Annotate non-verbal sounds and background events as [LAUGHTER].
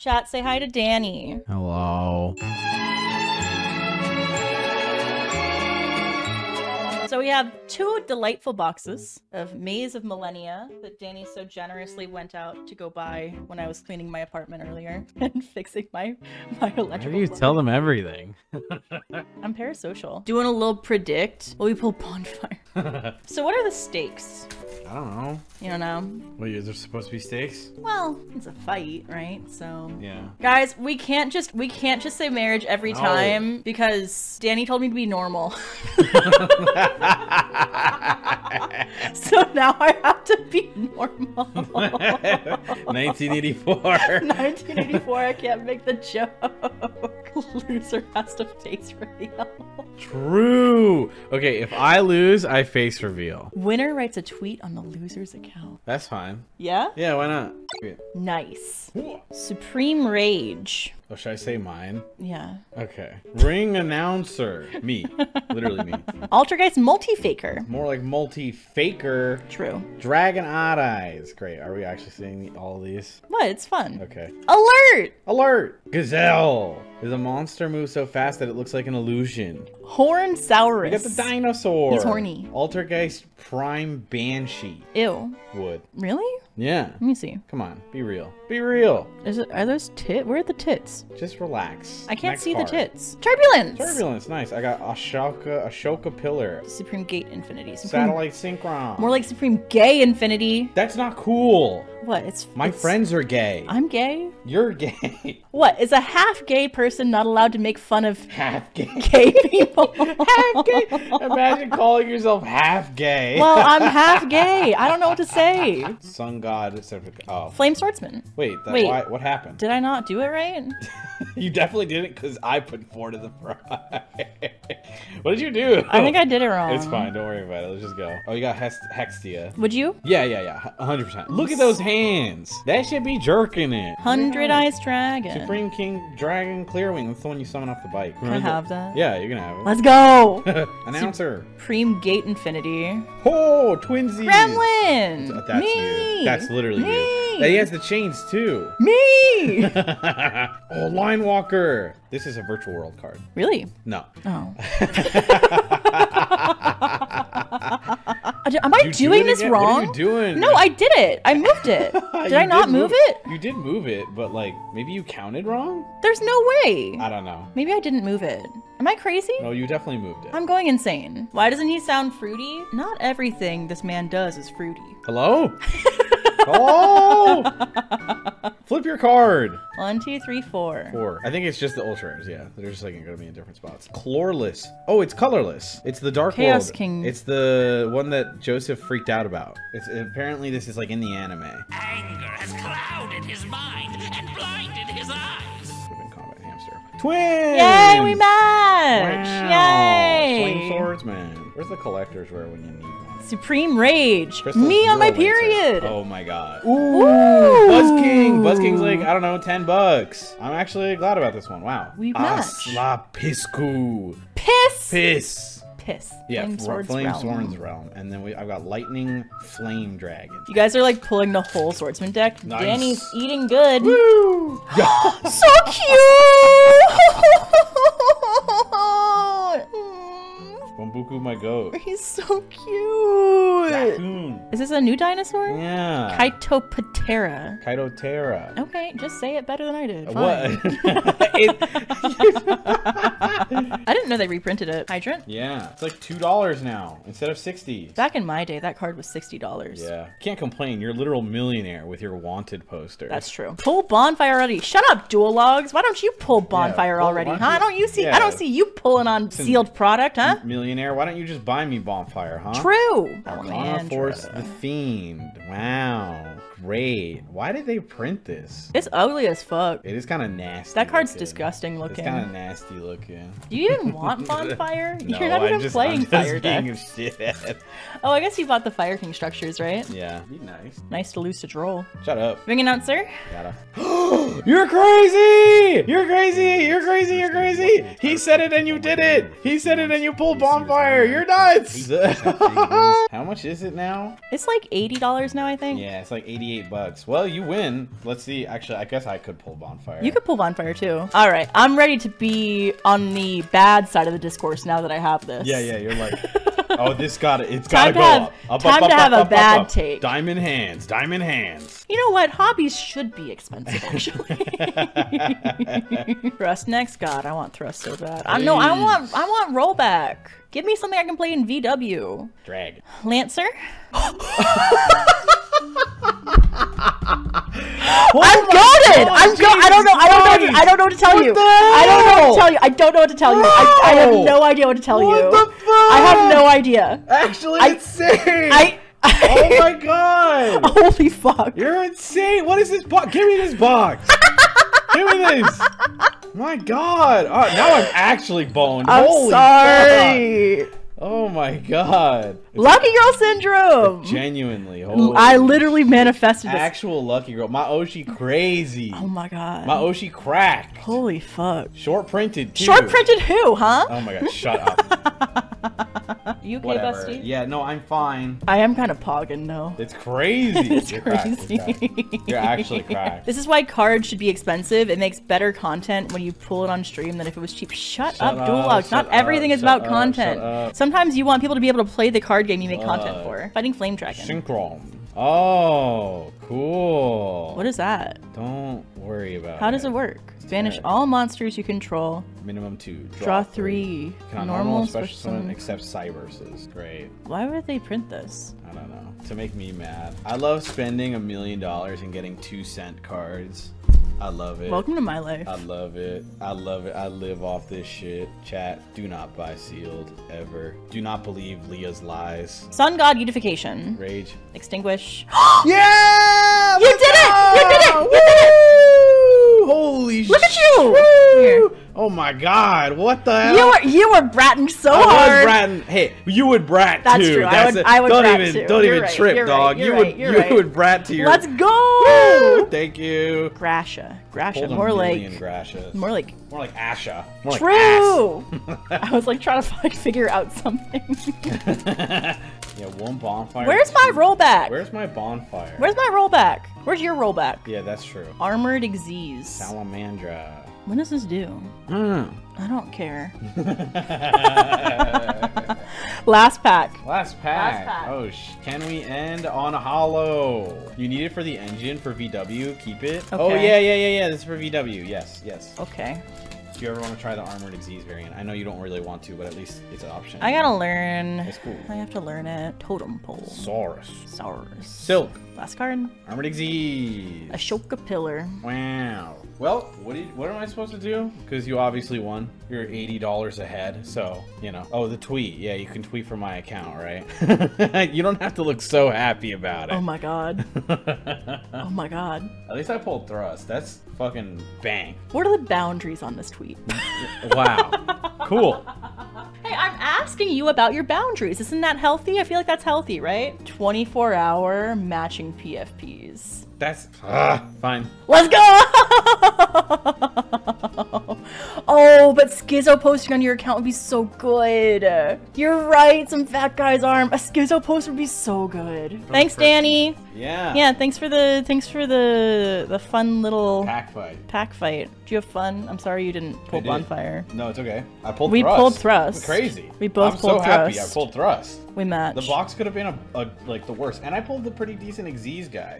Chat, say hi to Danny. Hello. We have two delightful boxes of Maze of Millennia that Danny so generously went out to go buy when I was cleaning my apartment earlier [LAUGHS] and fixing my my Why do electrical. you plumbing. tell them everything? [LAUGHS] I'm parasocial. Doing a little predict. Well, we pull bonfire. [LAUGHS] so what are the stakes? I don't know. You don't know. Wait, is there supposed to be stakes? Well, it's a fight, right? So Yeah. Guys, we can't just we can't just say marriage every No. time because Danny told me to be normal. [LAUGHS] so now I have to be normal. [LAUGHS] 1984. 1984, I can't make the joke. [LAUGHS] Loser has to face reveal. True. Okay, if I lose, I face reveal. Winner writes a tweet on the loser's account. That's fine. Yeah? Yeah, why not? Nice. Supreme Rage. Oh, should I say mine? Yeah. Okay. Ring announcer. Me. [LAUGHS] Literally me. Altergeist Multi-Faker. More like multi-faker. True. Dragon Odd Eyes. Great. Are we actually seeing all these? What? It's fun. Okay. Alert! Alert! Gazelle! Is a monster move so fast that it looks like an illusion? Horn Saurus. We got the dinosaur. He's horny. Altergeist Prime Banshee. Ew. Would. Really? Yeah. Let me see. Come on. Be real. Be real. Is it? Are those tit? Where are the tits? Just relax. I can't Next see card. the tits. Turbulence. Turbulence. Nice. I got Ashoka, Ashoka Pillar. Supreme Gate Infinity. Supreme, Satellite Synchron. More like Supreme Gay Infinity. That's not cool. What? It's My it's- friends are gay. I'm gay. You're gay. [LAUGHS] What? Is a half gay person not allowed to make fun of half gay. gay [LAUGHS] people? half gay. [LAUGHS] Imagine calling yourself half gay. well, I'm half gay. I don't know what to say. Sun God. Oh. Flame Swordsman. Wait. That, Wait. Why, what happened? Did I not do it right? you definitely didn't because I put four to the front. [LAUGHS] what did you do? I think I did it wrong. It's fine. Don't worry about it. Let's just go. Oh, you got Hex- Hextia. Would you? Yeah, yeah, yeah. 100%. Look at those hands. That should be jerking it. Hundred Eyes Dragon. Supreme King Dragon Clearwing. That's the one you summon off the bike. Can I have that? Yeah, you can have it. Let's go. [LAUGHS] Announcer. Supreme Gate Infinity. Oh, twinsies. Gremlin. That's Me. you. That's literally Me. you. He has the chains too. Me. [LAUGHS] oh, Line Walker. This is a virtual world card. really? No. Oh. [LAUGHS] Am I You doing this again? wrong? What are you doing? No, I did it. I moved it. [LAUGHS] Did I not move it? You did move it, but like maybe you counted wrong. There's no way. I don't know. Maybe I didn't move it. Am I crazy? No, you definitely moved it. I'm going insane. Why doesn't he sound fruity? Not everything this man does is fruity. Hello? Hello? Flip your card. One, two, three, four. Four. I think it's just the ultras. yeah. They're just like gonna be in different spots. Chlorless. Oh, it's colorless. It's the Dark Chaos World. King. It's the one that Joseph freaked out about. It's apparently this is like in the anime. Anger has clouded his mind and blinded his eyes. Equipment hamster. Twins! Yay, we match! Wow. Oh, Yay! Flame swordsman. Where's the collector's rare when you need one? Supreme Rage. Crystal Me on my Zero Lancer. period. Oh my god. Ooh. Buzz King. Buzz King's like, I don't know, 10 bucks. I'm actually glad about this one. Wow. We match. Aslapisku. Piss. Piss. Piss. Yeah, Flame Swords Flame Realm. Swords Realm. And then we I've got Lightning Flame Dragon. You guys are like pulling the whole swordsman deck. Nice. Danny's eating good. Woo! [GASPS] so cute. [LAUGHS] Bambuku my goat. He's so cute. Raccoon. Is this a new dinosaur? Yeah. Kaitopatera. Kaito Okay, just say it better than I did. What? Fine. It- [LAUGHS] I didn't know they reprinted it. Hydrant? yeah, it's like two dollars now instead of sixty. Back in my day, that card was $60. Yeah, can't complain. You're a literal millionaire with your wanted poster. That's true. Pull bonfire already. Shut up, dual logs. Why don't you pull bonfire pull- already? Huh? don't Don't you- you see? yeah. I don't see you pulling on sealed product, huh? millionaire. Why don't you just buy me bonfire, huh? True. Oh, Arcana Force the Fiend. Wow, great. Why did they print this? It's ugly as fuck. It is kind of nasty. That card's looking. disgusting looking. It's kind of nasty looking. Do you even want [LAUGHS] bonfire? No, You're not I'm even just, playing I'm just fire being deck. a. [LAUGHS] Oh, I guess you bought the Fire King structures, right? Yeah, be nice. Nice to lose to droll. Shut up. Ring announcer? Gotta. [GASPS] [GASPS] [GASPS] You're crazy! You're crazy! You're crazy! You're crazy! He said it and you did it! He said it and you pulled bonfire! You're nuts! [LAUGHS] How much is it now? It's like $80 now, I think. Yeah, it's like 88 bucks. Well, you win. Let's see. Actually, I guess I could pull bonfire. You could pull bonfire too. All right, I'm ready to be on the bad side of the discourse now that I have this. Yeah, yeah. You're like, [LAUGHS] oh, this got it. It's got to to go have- up. Up, time up, to up, have up, a bad take. Diamond hands. Diamond hands. You know what? Hobbies should be expensive, actually. [LAUGHS] thrust next. God, I want thrust so bad. I no, I want I want rollback. Give me something I can play in VW. Drag. Lancer. [LAUGHS] Oh I'm goaded. God, I'm go. I don't know. I don't know. What to, I don't know what to tell What you. I don't know what to tell you. I don't know what to tell you. I, I have No. no idea what to tell What you. I have no idea. Actually, I- insane. I. oh my [LAUGHS] god. Holy fuck. You're insane. What is this box? Give me this box. [LAUGHS] Give me this. My god. Oh, now I'm actually boned. I'm Holy sorry. Oh my god. Lucky girl syndrome. Genuinely. Holy I literally manifested this. Actual lucky girl. My Oshi crazy. Oh my god. My Oshi cracked. Holy fuck. Short printed too. Short printed who, huh? Oh my god, shut up. [LAUGHS] you okay, Whatever. Bestie? Yeah, no, I'm fine. I am kind of pogging though. It's crazy. [LAUGHS] It's You're cracked, crazy. You're, cracked. You're actually cracked. This is why cards should be expensive. It makes better content when you pull it on stream than if it was cheap. Shut, Shut up, up, Dualogs. Not shut everything up, is about up, content. Sometimes you want people to be able to play the card game you make content Uh, for. Fighting Flame Dragon. Synchron. Oh, cool. What is that? Don't worry about it. How does it work? Banish all monsters you control. Minimum two. Draw three. Can Normal, special special summon except Cyberses. Great. Why would they print this? I don't know. To make me mad. I love spending a million dollars and getting two cent cards. I love it. Welcome to my life. I love it. I love it. I live off this shit. Chat, do not buy sealed ever. Do not believe Leah's lies. Sun God Unification. Rage. Extinguish. [GASPS] Yeah! You did! You did it! You did it! Holy Look at shit! you! Here. Oh my god, what the hell? You were you were bratting so I hard. was bratting. Hey, you would brat That's too. true. I That's would- I would don't brat even, too. Don't You're even right, trip, you're right, dog. you're you right, would you're right. would brat to your. Let's Woo! go. Thank you. Grasha. Grasha. More like Grashas. more like More like Asha. More true. Like [LAUGHS] I was like trying to find, figure out something. [LAUGHS] yeah, one bonfire. Where's my rollback? Where's my bonfire? Where's my rollback? Where's your rollback? Yeah, that's true. Armored Xyz. Salamandra. When does this do? Mm. I don't care. [LAUGHS] Last pack. Last pack. pack. Oh, sh- can we end on a hollow? You need it for the engine for VW. Keep it. Oh yeah, yeah, yeah, yeah. This is for VW. Yes, yes. Okay. If you ever want to try the armored Xyz variant, I know you don't really want to, but at least it's an option. I gotta learn. It's cool. I have to learn it. Totem pole. Saurus. Saurus. Silk. Last card. Armored Xyz. Ashoka Pillar. Wow. Well, what did, what am I supposed to do? Because you obviously won. You're eighty dollars ahead, so you know. Oh, the tweet. Yeah, you can tweet from my account, right? [LAUGHS] you don't have to look so happy about it. Oh my god. [LAUGHS] Oh my god. At least I pulled thrust. That's fucking bang. What are the boundaries on this tweet? Wow. cool. [LAUGHS] Hey, I'm asking you about your boundaries. Isn't that healthy? I feel like that's healthy, right? 24 hour matching PFPs. That's ah, fine. Let's go! [LAUGHS] oh, but Schizo posting on your account would be so good. You're right, some fat guy's arm. A Schizo post would be so good. Thanks, Danny. Yeah. Yeah, thanks for the thanks for the the fun little Pack fight. pack fight. Do you have fun? I'm sorry you didn't pull did. bonfire. No, it's okay. I pulled We thrust. pulled thrust. Crazy. We both. I'm pulled so happy I pulled thrust. We matched. The box could have been a, a like the worst, and I pulled the pretty decent Xyz guy.